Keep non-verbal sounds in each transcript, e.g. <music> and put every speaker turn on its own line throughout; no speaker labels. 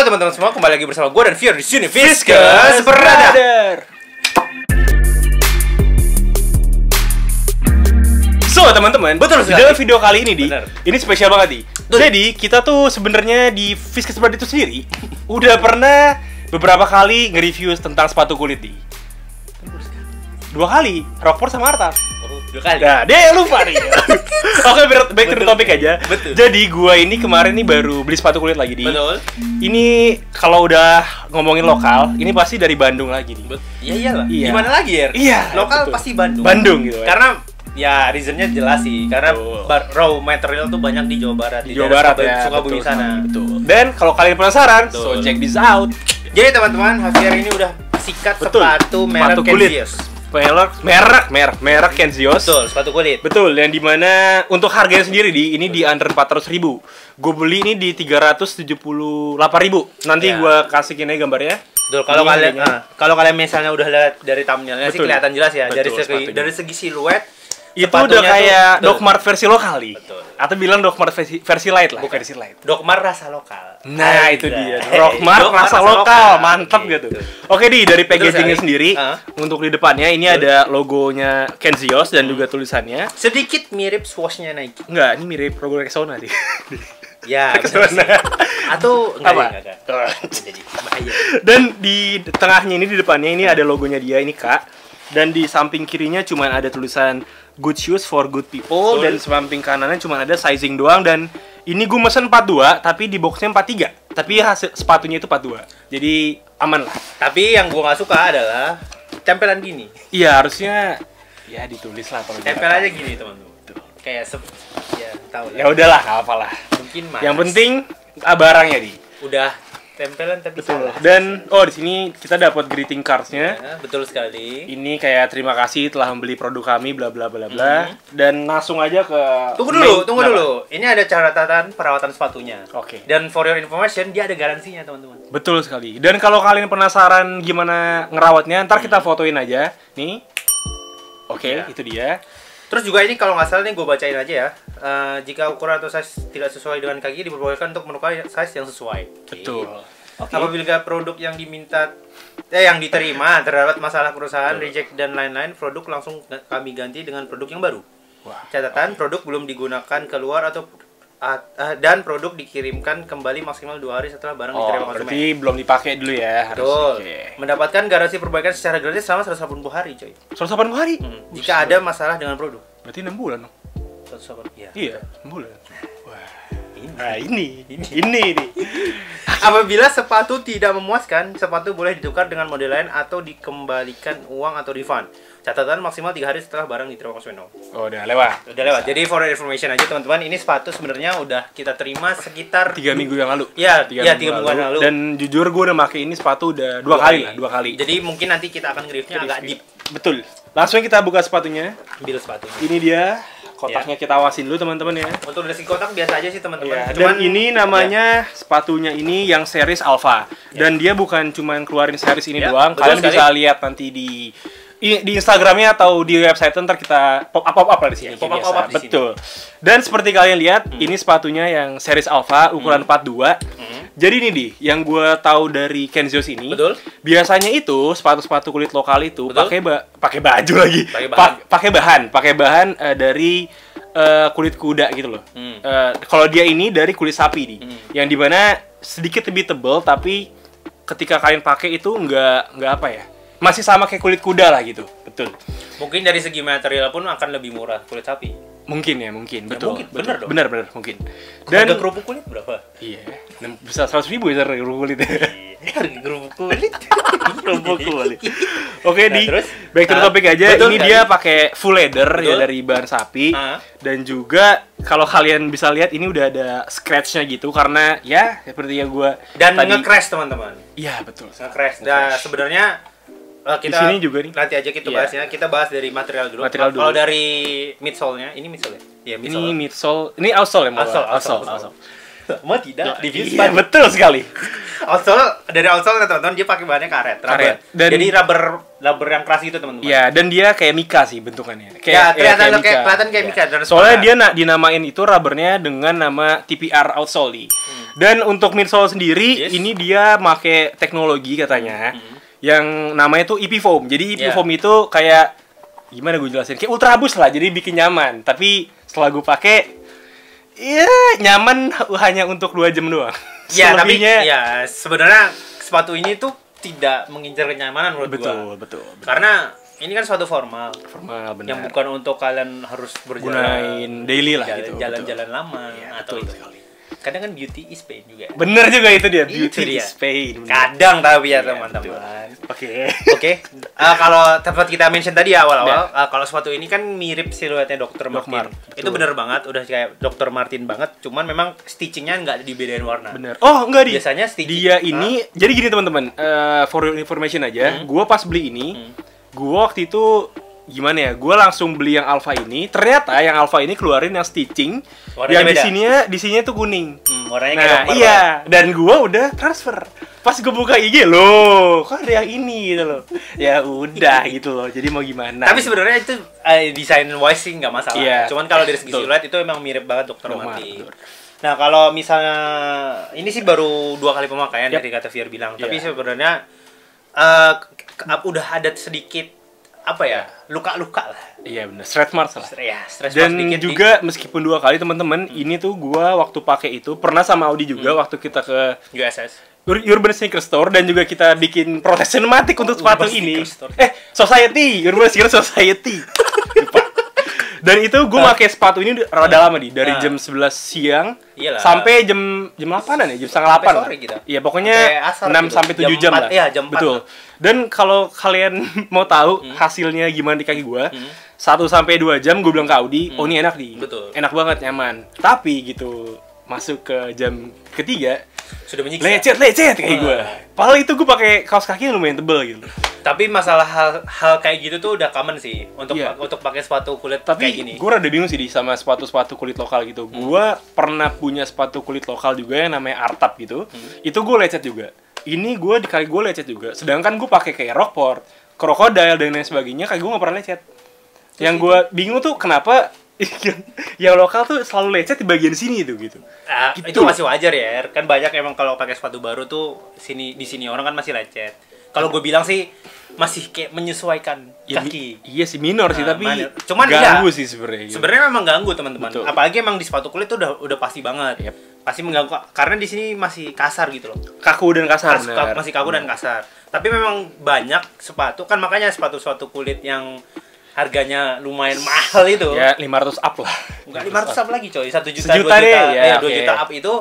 Halo teman-teman semua, kembali lagi bersama gue dan Fior di sini Fiskus Berada.
So teman-teman,
Betul sekali.
dalam video kali ini di,
Benar.
ini spesial banget di. Jadi kita tuh sebenarnya di Fiskes Brand itu sendiri udah pernah beberapa kali nge-review tentang sepatu kulit di. Dua kali, Rockport sama Arta.
Oh, dua kali.
Nah, dia lupa nih. <laughs> Oke, ber- back to the
Betul.
topic aja.
Betul.
Jadi gua ini kemarin nih baru beli sepatu kulit lagi di.
Betul.
Ini kalau udah ngomongin lokal, ini pasti dari Bandung lagi di.
Bet- Iya iyalah.
Iya.
Gimana lagi ya?
Iya,
Lokal
betul.
pasti Bandung.
Bandung gitu. kan.
Karena ya reasonnya jelas sih. Karena
Betul.
bar- raw material tuh banyak di Jawa Barat,
di Jawa
daerah
Barat ya.
Sukabumi
betul
sana.
Betul. Dan kalau kalian penasaran, so
Betul.
check this out.
Jadi teman-teman, Javier ini udah sikat
Betul.
sepatu merek
Sepatu
Kenzios.
Merek, merek, merek, merek Kenzios.
Betul, sepatu kulit.
Betul, yang di mana untuk harganya sendiri di ini di under 400 ribu. Gue beli ini di 378 ribu. Nanti
Ya.
gue kasihin aja gambarnya.
Betul, kalau kalian
harganya.
ah, kalau kalian misalnya udah lihat dari thumbnailnya sih kelihatan jelas ya dari
Betul,
segi
sepatunya.
dari segi siluet
Itu udah
tuh-
kayak
betul.
Doc Mart versi lokal nih.
Betul.
Atau bilang Doc Mart versi, versi light lah,
Bukan.
versi light.
Dokmar rasa lokal.
Nah,
Anjay.
itu dia. <laughs> Rockmart
Dokmar
rasa lokal, mantap gitu. Oke, di dari packagingnya sendiri
Ah.
untuk di depannya ini
Betul.
ada logonya Kenzios dan juga tulisannya.
Sedikit mirip swooshnya Nike.
Enggak, ini mirip logo Rexona.
Ya, <laughs> sih.
Rexona.
Atau enggak,
Apa?
enggak, enggak. Jadi bahaya.
Dan di tengahnya ini di depannya ini ada logonya dia ini Kak. Dan di samping kirinya cuma ada tulisan good shoes for good people
Betul.
dan samping kanannya cuma ada sizing doang dan ini gue mesen 42 tapi di boxnya 43. Tapi hasil sepatunya itu 42. Jadi aman lah.
Tapi yang gua nggak suka adalah tempelan gini.
Iya, harusnya ya ditulis lah kalau
Tempel aja gini, teman-teman. Kayak sep ya tahu
Ya
lah.
udahlah, apalah.
Mungkin mas.
Yang penting ah, barangnya di.
udah tempelan tapi
Betul.
salah.
Dan oh di sini kita dapat greeting cards-nya.
Ya, betul sekali.
ini kayak terima kasih telah membeli produk kami bla bla bla bla dan langsung aja ke
Mhm. Tunggu dulu,
main-
tunggu
kenapa?
dulu. Ini ada catatan perawatan sepatunya.
Oke.
Dan for your information, dia ada garansinya, teman-teman.
Betul sekali. Dan kalau kalian penasaran gimana ngerawatnya, ntar kita fotoin aja. Nih. Oke,
Ya.
itu dia.
Terus juga ini kalau nggak salah nih gue bacain aja ya. Eh, jika ukuran atau size tidak sesuai dengan kaki diperbolehkan untuk menukar size yang sesuai. Oke.
Betul. Oke.
Apabila produk yang diminta eh yang diterima terdapat masalah perusahaan, reject dan lain-lain, produk langsung kami ganti dengan produk yang baru.
Wah.
Catatan produk belum digunakan keluar atau ah, dan produk dikirimkan kembali maksimal dua hari setelah barang diterima
Oh,
konsumen.
berarti belum dipakai dulu ya. harus.
Betul.
Oke.
Mendapatkan garansi perbaikan secara gratis selama 180 hari, coy.
180 hari.
Hmm. Jika ada masalah dengan produk.
Berarti 6 bulan dong.
180. Iya.
Iya, 6 bulan. Wah.
Ini.
Nah, ini. Ini, ini nih. <laughs>
Apabila sepatu tidak memuaskan, sepatu boleh ditukar dengan model lain atau dikembalikan uang atau refund. Catatan maksimal 3 hari setelah barang diterima konsumen.
Oh, udah lewat.
Udah lewat. Jadi for information aja teman-teman, ini sepatu sebenarnya udah kita terima sekitar
Tiga minggu yang lalu.
Ya, ya tiga mingguan lalu.
Dan jujur gue udah pakai ini sepatu udah dua, kali lah, dua kali.
Jadi mungkin nanti kita akan nge-reviewnya agak deep
Betul. Langsung kita buka sepatunya.
ambil sepatunya.
Ini dia kotaknya kita awasin dulu teman-teman ya.
Untuk dari segi kotak biasa aja sih teman-teman.
Ya,
Cuman
dan ini namanya sepatunya ini yang series Alpha. Dan dia bukan cuma keluarin series ini
Ya,
doang.
betul
Kalian
sekali.
bisa lihat nanti di di Instagramnya atau di website ntar kita pop up pop up lah di sini.
Ya, pop up- pop up sini.
Betul. Dan seperti kalian lihat, ini sepatunya yang series Alpha ukuran 42.
Hmm.
Jadi ini di yang gue tahu dari Kenzios ini.
Betul.
Biasanya itu sepatu-sepatu kulit lokal itu pakai ba- pakai baju lagi.
Pakai bahan.
Pa- pakai bahan, pakai bahan eh, dari eh, kulit kuda gitu loh.
Hmm.
Eh, kalau dia ini dari kulit sapi nih,
Hmm.
yang di mana sedikit lebih tebal tapi ketika kalian pakai itu nggak nggak apa ya, masih sama kayak kulit kuda lah gitu, betul.
mungkin dari segi material pun akan lebih murah kulit sapi.
Mungkin ya, mungkin, betul.
mungkin,
betul.
bener dong.
Bener, bener, mungkin.
Dan
Dan
kerupuk kulit berapa?
iya, bisa seratus ribu ya Sar, kulit.
Harga kerupuk kulit. <laughs>
Kerupuk kulit. Oke,
Nah,
di
terus?
back to the
Ah,
topic aja.
betul
Ini
sekali.
dia pakai full leather ya
Betul.
dari bahan sapi.
Ah.
Dan juga kalau kalian bisa lihat ini udah ada scratch-nya gitu karena ya seperti yang gua
Dan
tadi
nge-crash teman-teman.
Iya, betul.
Nge-crash. Nah, sebenarnya eh, kita
Di sini juga nih.
nanti aja kita
Iya.
bahasnya. Kita bahas dari material dulu.
Material dulu.
Kalau dari midsole-nya, ini midsole ya? Iya,
Ini
midsole.
midsole, ini outsole ya,
Outsole,
outsole,
outsole. Sama <laughs> tidak di
Iya, betul sekali. <laughs>
outsole dari outsole teman-teman dia pakai bahannya karet, rubber.
Karet. Dan-
Jadi rubber rubber yang keras gitu teman-teman.
Iya, dan dia kayak Mika sih bentukannya.
Ya, kelihatan kayak-
Mika.
kelihatan kayak
Iya.
Mika, dan
Soalnya dia na dinamain itu rubbernya dengan nama TPR outsole.
Hmm.
Dan untuk midsole sendiri
Yes.
ini dia make teknologi katanya yang namanya tuh EP foam. Jadi EP
Yeah.
foam itu kayak gimana gue jelasin? Kayak ultraboost lah. Jadi bikin nyaman. Tapi setelah gue pakai ya nyaman <laughs> hanya untuk dua jam doang. <laughs>
Ya, tapi ya sebenarnya sepatu ini tuh tidak mengincar kenyamanan menurut
betul,
gua.
betul, betul.
Karena ini kan suatu formal
Formal benar.
yang bukan untuk kalian harus berjalan
gunain daily lah
jalan-
gitu.
jalan-jalan lama
Iya,
atau
betul
itu.
sekali.
Kadang kan beauty is pain juga.
Bener juga itu dia,
Itu
beauty
dia.
is pain.
Kadang tapi ya
Iya,
teman-teman.
Oke.
Oke, <laughs> Eh, kalau tempat kita mention tadi awal-awal, eh, kalau sepatu ini kan mirip siluetnya Dr.
Doc
Martin.
Mart,
itu bener banget, udah kayak Dr. Martin banget. Cuman memang stitchingnya nggak dibedain warna.
Bener. Oh, enggak di.
Biasanya stitching.
Dia ini jadi gini teman-teman, eh, for your information aja,
Hmm.
gua pas beli ini,
Hmm.
gua waktu itu gimana ya? Gua langsung beli yang alpha ini. Ternyata yang alpha ini keluarin yang stitching
Warnanya
yang di
beda.
sininya di sininya tuh kuning.
Hmm, warnanya kayak
Nah,
Mart
iya, dan gua udah transfer. Pas gue buka IG loh, kok ada yang ini gitu loh. Ya udah <laughs> gitu loh. Jadi mau gimana?
Tapi sebenarnya itu eh, desain wise sih nggak masalah.
Iya.
Cuman kalau dari segi siluet itu emang mirip banget Martin.
betul.
Nah kalau misalnya ini sih baru dua kali pemakaian
Yap.
dari kata Fier bilang, tapi
Iya.
sebenarnya k- udah ada sedikit apa ya luka-luka lah.
Iya bener, stretch marks lah.
Ya, stress
Dan
sedikit di-
juga meskipun dua kali teman-teman, ini tuh gua waktu pakai itu pernah sama Audi juga
Hmm.
waktu kita ke
USS.
Ur- Urban Sneaker Store dan juga kita bikin protes sinematik untuk sepatu
Urban
ini.
Store.
Eh, Society, Urban Sneaker Society. <laughs> Dan itu gue pakai sepatu ini udah rada lama nih dari
Ah.
jam 11 siang
Iyalah.
sampai jam jam 8-an ya, jam setengah 8.
Sampai sore kita.
Iya, pokoknya
asar
6
gitu.
sampai 7
Jam
jam,
empat,
lah.
iya, jam empat
Betul.
lah.
Dan kalau kalian <laughs> mau tahu
Hmm.
hasilnya gimana di kaki gua,
Hmm.
1 sampai 2 jam gue bilang ke Audi, oh ini enak nih.
Betul.
Enak banget, nyaman. Tapi gitu masuk ke jam ketiga
Sudah menyiksa.
lecet lecet kayak
Wah.
gue padahal itu gue pakai kaos kaki yang lumayan tebel gitu
Tapi masalah hal, hal kayak gitu tuh udah common sih untuk
Iya.
untuk pakai sepatu kulit
tapi
kayak gini.
gue rada bingung sih di sama sepatu sepatu kulit lokal gitu gue pernah punya sepatu kulit lokal juga yang namanya Artap gitu itu gue lecet juga ini gue di kaki gue lecet juga sedangkan gue pakai kayak Rockport Crocodile dan lain sebagainya kaki gue nggak pernah lecet yang gue bingung tuh kenapa <laughs> yang lokal tuh selalu lecet di bagian sini tuh gitu
Ah,
Gitu.
itu masih wajar ya. Kan banyak emang kalau pakai sepatu baru tuh sini di sini orang kan masih lecet. Kalau gue bilang sih masih kayak menyesuaikan
Ya,
kaki.
iya sih minor sih
Nah,
tapi
minor. Cuman
ganggu
iya.
sih sebenarnya gitu.
Sebenarnya memang ganggu teman-teman. Apalagi emang di sepatu kulit tuh udah udah pasti banget.
Yep.
Pasti mengganggu karena di sini masih kasar gitu loh.
kaku dan kasar
Kas- masih kaku dan kasar. Tapi memang banyak sepatu kan makanya sepatu-sepatu kulit yang harganya lumayan <laughs> mahal itu.
ya 500 up lah
Enggak 500 up lagi coy, 1 juta, 2
Sejuta
juta,
deh, ya,
eh, 2
oke.
juta up itu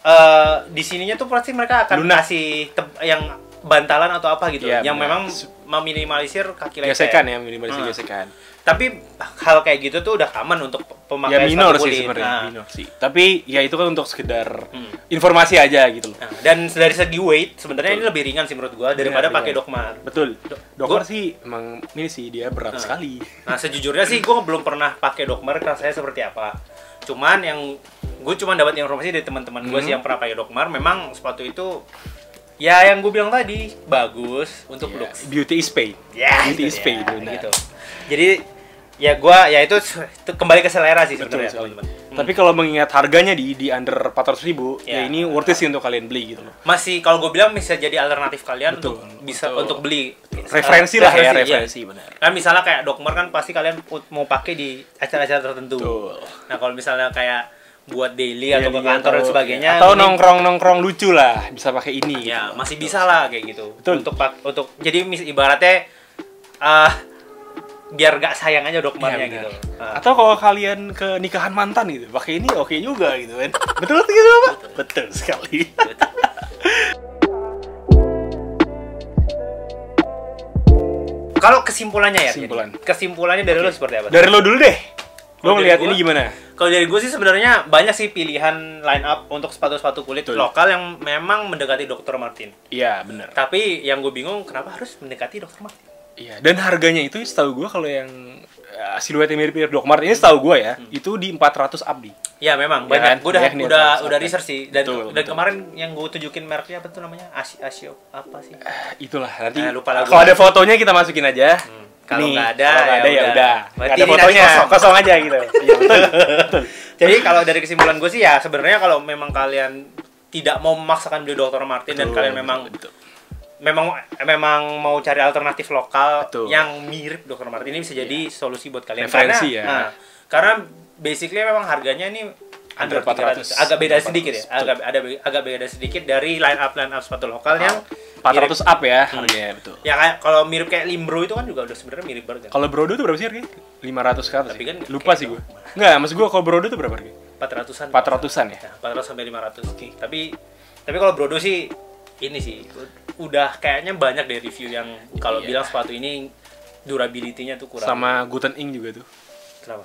eh di sininya tuh pasti mereka akan
Lunak.
kasih yang bantalan atau apa gitu
Iya,
yang
benar.
memang meminimalisir kaki lecet.
gesekan ya minimalisir
Hmm.
gesekan
Tapi hal kayak gitu tuh udah common untuk
ya
pemakaian
minor
sepatu
sih sebenarnya
Nah,
minor sih tapi ya itu kan untuk sekedar
Hmm.
informasi aja gitu loh
nah, dan dari segi weight sebenarnya ini lebih ringan sih menurut gua daripada
Benar,
pakai dokmar.
betul
Do-
dokter
gua-
sih emang ini sih dia berat
Nah.
sekali
Nah sejujurnya sih gue belum pernah pakai dokmer rasanya seperti apa. Cuman yang gue cuma dapat informasi dari teman-teman gue
Hmm.
sih yang pernah pakai dokmer, memang sepatu itu ya yang gue bilang tadi bagus untuk
Ya,
looks.
beauty is pain
Ya,
beauty
itu
is
dia,
benar.
gitu. Jadi ya gue ya itu, itu kembali ke selera sih sebenarnya teman-teman. Hmm.
Tapi kalau mengingat harganya di di under 400 ribu,
Ya.
ya ini worth it sih untuk kalian beli gitu loh.
masih kalau gue bilang bisa jadi alternatif kalian
Betul,
untuk bisa
betul.
untuk beli
Referensi
Eh,
lah ya, referensi benar.
Kan misalnya kayak dokmer kan pasti kalian mau pakai di acara-acara tertentu.
Betul.
Nah kalau misalnya kayak buat daily
Iya,
atau ke
iya,
kantor dan sebagainya,
Atau
ini-
nongkrong-nongkrong lucu lah, bisa pakai ini.
ya
gitu.
masih bisa lah kayak gitu
Betul.
untuk pak untuk jadi mis ibaratnya ah biar gak sayang aja
Iya,
dokternya
benar.
gitu Ah.
Atau kalau kalian ke nikahan mantan gitu, pakai ini oke juga gitu kan. Betul gitu Pak? Betul sekali.
kalau kesimpulannya ya
Kesimpulan.
jadi, kesimpulannya dari lo seperti apa
Dari lo dulu deh. Lo
dari
ngeliat ini gimana?
Kalau dari gue sih sebenarnya banyak sih pilihan line up untuk sepatu-sepatu kulit
Betul.
lokal yang memang mendekati Dr. Martin
Iya, bener.
tapi yang gue bingung kenapa harus mendekati Dr. Martin
Iya, dan harganya itu setahu gua kalau yang uh, siluetnya mirip-mirip Doc Mart ini setahu gua ya, itu di 400 abdi.
Ya memang
Ya
banyak.
kan?
Gue udah
Ya, ini
udah udah research sih dan
Betul,
dan
betul.
kemarin yang gue tunjukin mereknya apa tuh namanya Asi Asio apa sih?
Eh, itulah nanti
Eh, lupa
kalau ada fotonya kita masukin aja.
Hmm, kalau nggak ada,
kalau nggak
ya
ada ya
udah.
Nggak ada fotonya, kosong.
kosong.
aja gitu. <laughs> Iya, betul. betul. <laughs>
Jadi kalau dari kesimpulan gue sih ya sebenarnya kalau memang kalian tidak mau memaksakan beli Dr. Martin dan
Betul,
kalian
betul,
memang
betul.
memang memang mau cari alternatif lokal
Betul.
yang mirip Dr. Martin ini bisa jadi solusi buat kalian
Referensi
karena,
ya.
nah, karena basically memang harganya ini under
Under
400
400.
agak beda
400,
sedikit ya
betul.
agak ada agak beda sedikit dari line up line up sepatu lokal yang
400 up ya harganya betul.
ya kayak kalau mirip kayak Limbro itu kan juga udah sebenarnya mirip banget kan
Kalau Brodo tuh berapa sih harganya? 500 ke atas.
Tapi
sih.
kan
lupa
kayak
sih gue. Enggak, maksud gue kalau Brodo tuh berapa harganya?
400-an
400-an ya.
Nah, 400 sampai 500 tapi tapi kalau Brodo sih ini sih udah kayaknya banyak deh review yang kalau
Iya.
bilang sepatu ini durability-nya tuh kurang
Sama Guten Ink juga tuh.
kenapa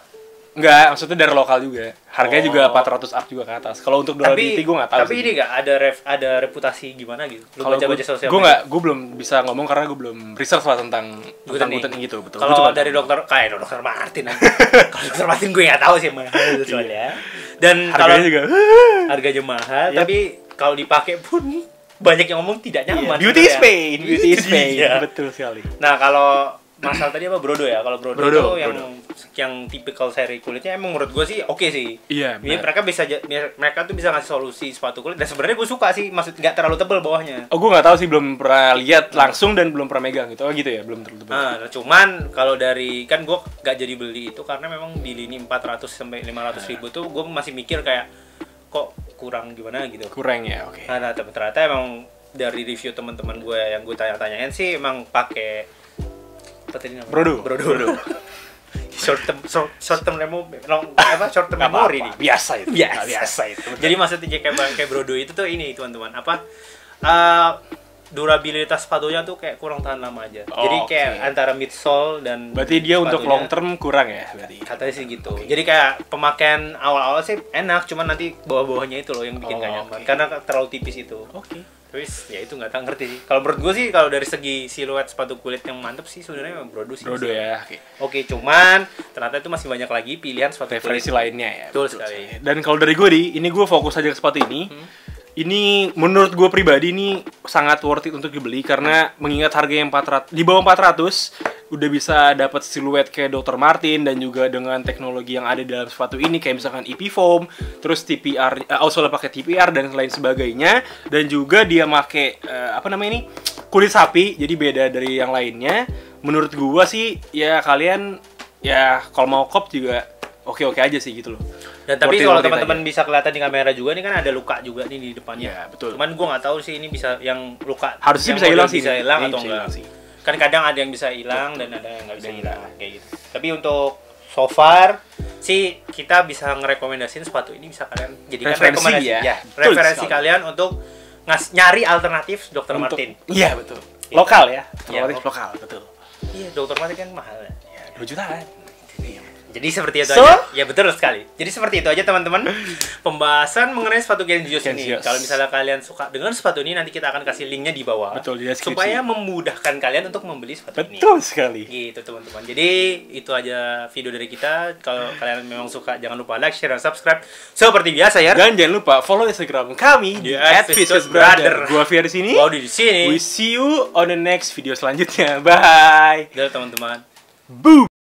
Enggak, maksudnya dari lokal juga. Harganya
Oh.
juga 400 up juga ke atas. Kalau untuk durability gue nggak tahu
tapi
sih.
ini gak ada ref, ada reputasi gimana gitu lu
kalau
baca baca sosial
gue nggak gue belum bisa ngomong karena gue belum research lah tentang tentang
Ink.
Guten Ink itu betul.
Kalau dari
tahu.
dokter kayak dokter Martin <laughs> kalau dokter Martin gue nggak tahu sih mahal soalnya dan kalau
harganya juga <laughs>
harganya mahal
Yep.
tapi kalau dipakai pun banyak yang ngomong tidak
Iya,
nyaman
beauty is
sebenarnya.
pain, beauty is <laughs> pain.
Iya.
Betul sekali.
Nah kalau masalah tadi apa Brodo ya? Kalau Brodo,
Brodo,
itu yang
Brodo.
Yang tipikal seri kulitnya emang menurut gue sih oke sih.
Iya, benar.
mereka bisa mereka tuh bisa ngasih solusi sepatu kulit dan sebenarnya gue suka sih maksud nggak terlalu tebel bawahnya.
Oh, gue nggak tahu sih belum pernah lihat langsung dan belum pernah megang gitu. Oh gitu ya, belum terlalu
Nah, cuman kalau dari kan gue nggak jadi beli itu karena memang di lini 400 sampai 500 ribu tuh gue masih mikir kayak kok kurang gimana gitu.
kurang ya. Oke.
Nah, nah, tapi ternyata emang dari review teman-teman gue yang gue tanya-tanyain sih emang pakai apa tadi namanya?
Brodo.
Brodo.
Brodo. <laughs>
short term short, short term memo long apa short term memory nih.
Biasa itu.
Biasa.
Biasa itu.
Jadi maksudnya kayak kayak Brodo itu tuh ini teman-teman apa eh, durabilitas sepatunya tuh kayak kurang tahan lama aja. Jadi
Oke.
kayak antara midsole dan
Berarti dia untuk long term kurang ya berarti.
katanya sih gitu. Jadi kayak pemakaian awal-awal sih enak, cuman nanti bawah-bawahnya itu loh yang bikin
Oh,
gak nyaman.
oke.
Karena terlalu tipis itu.
Oke.
Terus ya itu nggak tahu ngerti sih. Kalau menurut gue sih kalau dari segi siluet sepatu kulit yang mantep sih sebenarnya Brodo sih.
Brodo ya. Oke.
Oke, cuman ternyata itu masih banyak lagi pilihan sepatu
Referensi
kulit.
lainnya ya.
Betul sekali.
Dan kalau dari gue di, ini gue fokus aja ke sepatu ini.
Hmm.
Ini menurut gue pribadi ini sangat worth it untuk dibeli karena mengingat harga yang 400 di bawah 400 udah bisa dapat siluet kayak Dr. Martin dan juga dengan teknologi yang ada dalam sepatu ini kayak misalkan EP foam, terus TPR eh, outsole pakai TPR dan lain sebagainya dan juga dia make eh, apa namanya ini kulit sapi jadi beda dari yang lainnya. Menurut gua sih ya kalian ya kalau mau kop juga oke-oke aja sih gitu loh.
Dan tapi kalau teman-teman bisa kelihatan di kamera juga nih kan ada luka juga nih di depannya.
Iya, betul.
Cuman gue nggak tahu sih ini bisa yang luka
Harusnya bisa hilang sih.
Bisa hilang
Ini
atau enggak?
sih.
Kan kadang ada yang bisa hilang dan ada yang nggak bisa hilang kayak gitu. Tapi untuk so far sih kita bisa ngerekomendasiin sepatu ini bisa kalian jadikan
Referensi
rekomendasi
ya. Betul
referensi
sekali.
kalian untuk ngas nyari alternatif Dr.
Untuk-
Martin.
Iya betul. Lokal ya.
Iya,
Otomatis
lokal.
betul.
Iya, Dr. Martin kan mahal ya.
Ya, 2 jutaan.
Jadi seperti itu
So?
aja. Ya betul sekali. Jadi seperti itu aja teman-teman. Pembahasan mengenai sepatu Genzios ini. Kalau misalnya kalian suka dengan sepatu ini nanti kita akan kasih linknya di bawah.
Betul, di deskripsi.
Supaya memudahkan kalian untuk membeli sepatu ini.
Betul sekali.
Gitu teman-teman. Jadi itu aja video dari kita. Kalau kalian memang suka jangan lupa like, share, dan subscribe. Seperti biasa ya.
Dan jangan lupa follow Instagram kami Di
@Fiskus_Brother.
Gua Fia di sini.
Wow di sini.
We see you on the next video selanjutnya. Bye.
Dadah teman-teman.
Boom.